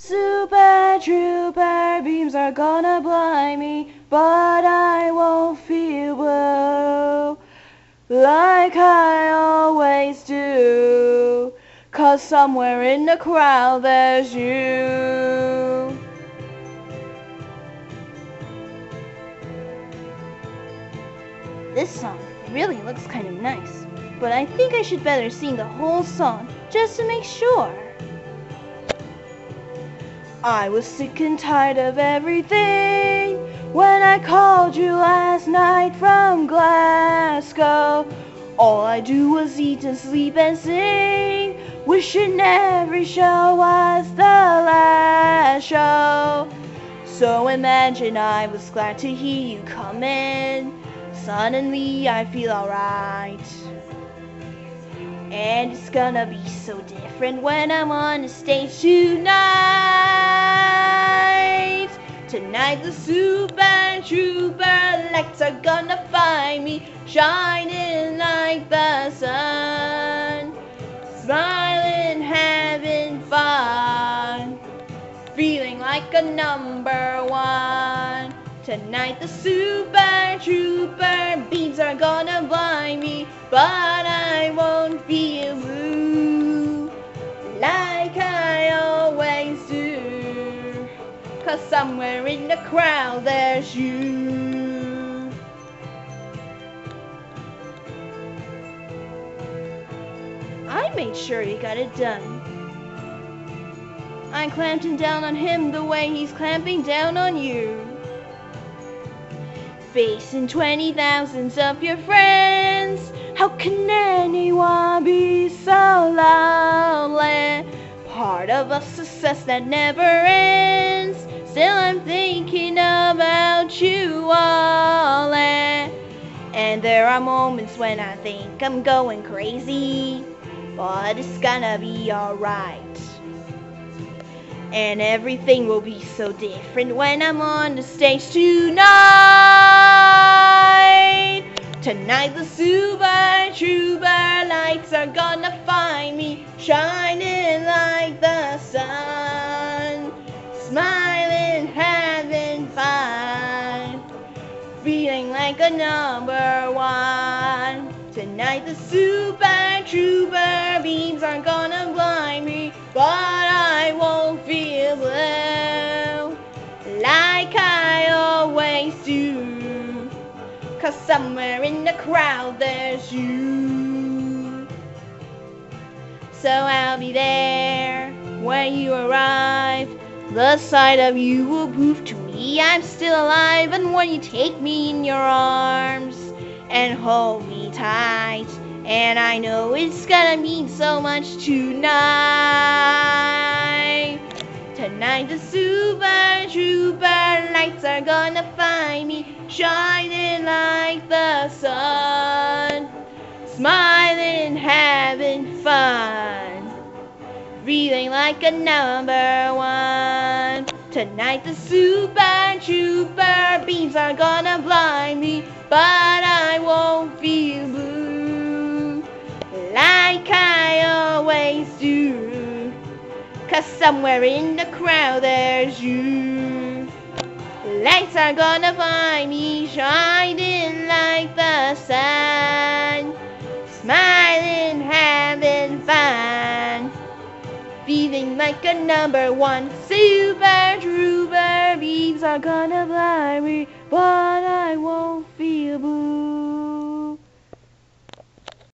Super Trouper beams are gonna blind me, but I won't feel blue like I always do. Cause somewhere in the crowd there's you. This song really looks kind of nice, but I think I should better sing the whole song just to make sure. I was sick and tired of everything when I called you last night from Glasgow. All I do was eat and sleep and sing, wishing every show was the last show. So imagine I was glad to hear you come in. Suddenly I feel alright. And it's gonna be so different when I'm on the stage tonight. Tonight the Super Trouper lights are gonna find me shining like the sun. Smiling, having fun. Feeling like a number one. Tonight the Super Trouper beams are gonna blind me, but I Cause somewhere in the crowd there's you. I made sure he got it done. I'm clamping down on him the way he's clamping down on you. Facing twenty thousands of your friends, how can anyone be so lonely? Part of a success that never ends. Still, I'm thinking about you all. And and there are moments when I think I'm going crazy, but it's gonna be alright. And everything will be so different when I'm on the stage tonight. Tonight the Super Trouper lights are gonna find a number one. Tonight the Super Trouper beams aren't gonna blind me, but I won't feel blue like I always do. Cause somewhere in the crowd there's you. So I'll be there when you arrive. The sight of you will prove to I'm still alive. And when you take me in your arms and hold me tight, and I know it's gonna mean so much tonight. Tonight the Super Trouper lights are gonna find me shining like the sun, smiling, having fun, feeling like a number one. Tonight the Super Trouper beams are gonna blind me, but I won't feel blue like I always do. Cause somewhere in the crowd there's you. Lights are gonna find me shining like the sun. Smiling, having fun. Feeling like a number one super Trouper beams are gonna blind me, but